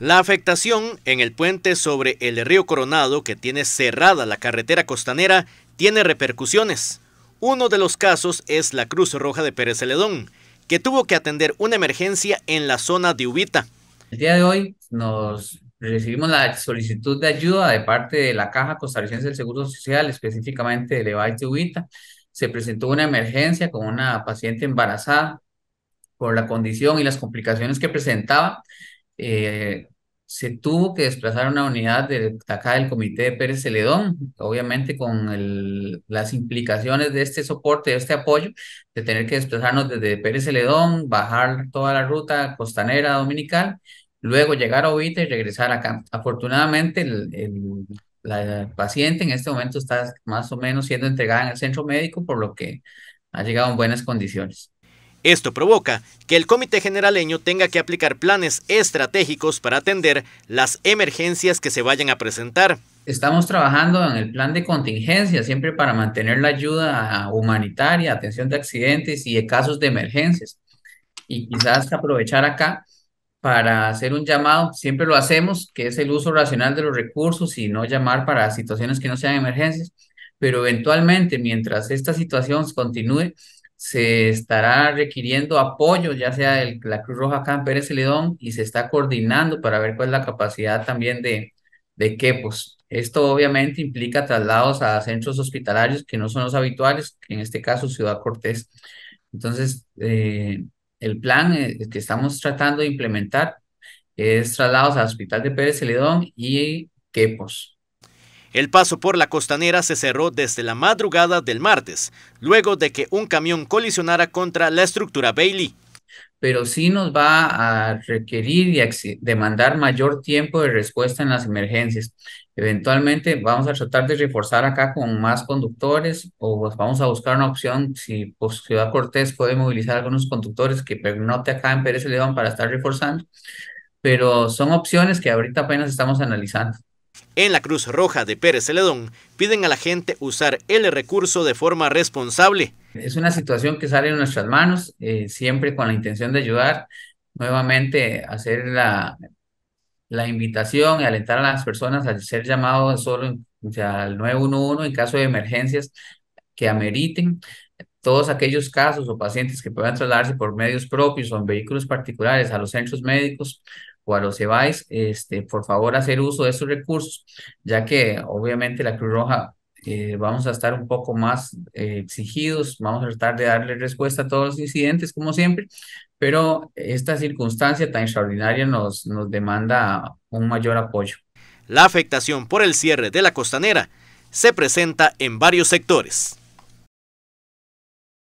La afectación en el puente sobre el río Coronado, que tiene cerrada la carretera costanera, tiene repercusiones. Uno de los casos es la Cruz Roja de Pérez Celedón, que tuvo que atender una emergencia en la zona de Ubita. El día de hoy nos recibimos la solicitud de ayuda de parte de la Caja Costarricense del Seguro Social, específicamente de Levice de Ubita. Se presentó una emergencia con una paciente embarazada por la condición y las complicaciones que presentaba. Eh, se tuvo que desplazar una unidad de acá del Comité de Pérez Celedón, obviamente con las implicaciones de este soporte, de este apoyo, de tener que desplazarnos desde Pérez Celedón, bajar toda la ruta costanera dominical, luego llegar a Ovita y regresar acá. Afortunadamente, el, la paciente en este momento está más o menos siendo entregada en el centro médico, por lo que ha llegado en buenas condiciones. Esto provoca que el Comité Generaleño tenga que aplicar planes estratégicos para atender las emergencias que se vayan a presentar. Estamos trabajando en el plan de contingencia, siempre para mantener la ayuda humanitaria, atención de accidentes y casos de emergencias. Y quizás aprovechar acá para hacer un llamado, siempre lo hacemos, que es el uso racional de los recursos y no llamar para situaciones que no sean emergencias, pero eventualmente, mientras esta situación continúe, se estará requiriendo apoyo, ya sea de la Cruz Roja acá en Pérez Celedón, y se está coordinando para ver cuál es la capacidad también de, de quepos. Esto obviamente implica traslados a centros hospitalarios que no son los habituales, en este caso Ciudad Cortés. Entonces, eh, el plan eh, que estamos tratando de implementar es traslados al Hospital de Pérez Celedón y quepos. El paso por la costanera se cerró desde la madrugada del martes, luego de que un camión colisionara contra la estructura Bailey. Pero sí nos va a requerir y demandar mayor tiempo de respuesta en las emergencias. Eventualmente vamos a tratar de reforzar acá con más conductores o pues vamos a buscar una opción si pues, Ciudad Cortés puede movilizar algunos conductores que pernote acá en Pérez León para estar reforzando. Pero son opciones que ahorita apenas estamos analizando. En la Cruz Roja de Pérez Celedón piden a la gente usar el recurso de forma responsable. Es una situación que sale en nuestras manos, eh, siempre con la intención de ayudar. Nuevamente, hacer la, la invitación y alentar a las personas a ser llamados solo o sea, al 911 en caso de emergencias que ameriten. Todos aquellos casos o pacientes que puedan trasladarse por medios propios o en vehículos particulares a los centros médicos o a los EVAIS, este, por favor hacer uso de estos recursos, ya que obviamente la Cruz Roja eh, vamos a estar un poco más eh, exigidos, vamos a tratar de darle respuesta a todos los incidentes como siempre, pero esta circunstancia tan extraordinaria nos, nos demanda un mayor apoyo. La afectación por el cierre de la costanera se presenta en varios sectores.